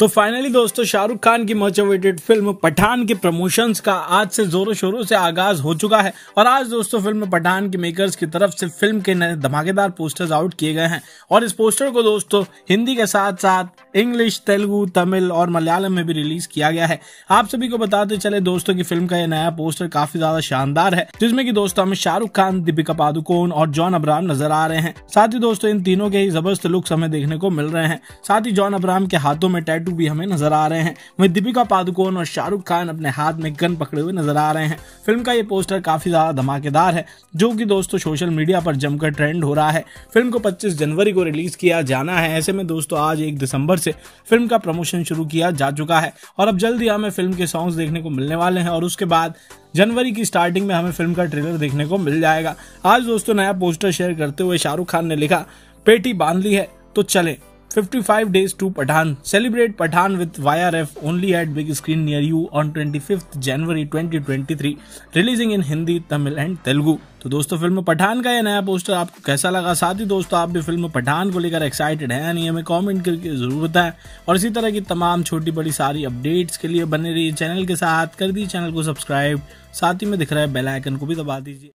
तो फाइनली दोस्तों, शाहरुख खान की मच अवेटेड फ़िल्म पठान के प्रमोशंस का आज से जोरों शोरों से आगाज़ हो चुका है। और आज दोस्तों फ़िल्म पठान के मेकर्स की तरफ़ से फ़िल्म के नए धमाकेदार पोस्टर्स आउट किए गए हैं। और इस पोस्टर को दोस्तों, हिंदी के साथ साथ इंग्लिश तेलुगु, तमिल और मलयालम में भी रिलीज़ किया गया है। आप सभी को बताते चले दोस्तों की फ़िल्म का यह नया पोस्टर काफ़ी ज़्यादा शानदार है, जिसमें की दोस्तों, हमें शाहरुख खान, दीपिका पादुकोण और जॉन अब्राम नज़र आ रहे हैं। साथ ही दोस्तों, इन तीनों के ही ज़बरदस्त लुक्स हमें देखने को मिल रहे हैं। साथ ही जॉन अब्राम के हाथों में टैटू टैटू भी हमें नज़र आ रहे हैं। वहीं दीपिका पादुकोण और शाहरुख खान अपने हाथ में गन पकड़े हुए नज़र आ रहे हैं। फ़िल्म का ये पोस्टर काफ़ी ज़्यादा धमाकेदार है, जो कि दोस्तों सोशल मीडिया पर जमकर ट्रेंड हो रहा है। फ़िल्म को 25 जनवरी को रिलीज़ किया जाना है। ऐसे में दोस्तों आज एक दिसंबर से फ़िल्म का प्रमोशन शुरू किया जा चुका है। और अब जल्द ही हमें फ़िल्म के सॉन्ग्स देखने को मिलने वाले हैं, और उसके बाद जनवरी की स्टार्टिंग में हमें फ़िल्म का ट्रेलर देखने को मिल जाएगा। आज दोस्तों नया पोस्टर शेयर करते हुए शाहरुख खान ने लिखा, पेटी बाँध ली है तो चले। 55 days to Pathan. Celebrate Pathan with YRF only at big screen near you on 25th January 2023, releasing in Hindi, Tamil and Telugu. तो दोस्तों फ़िल्म पठान का ये नया पोस्टर आपको कैसा लगा? साथ ही दोस्तों आप भी फ़िल्म पठान को लेकर एक्साइटेड है नहीं हमें कमेंट करके ज़रूर बताएँ। और इसी तरह की तमाम छोटी बड़ी सारी अपडेट्स के लिए बने रहिए चैनल के साथ। कर दीजिए चैनल को सब्सक्राइब साथ ही में दिख रहा है बेल आइकन को भी दबा दीजिए।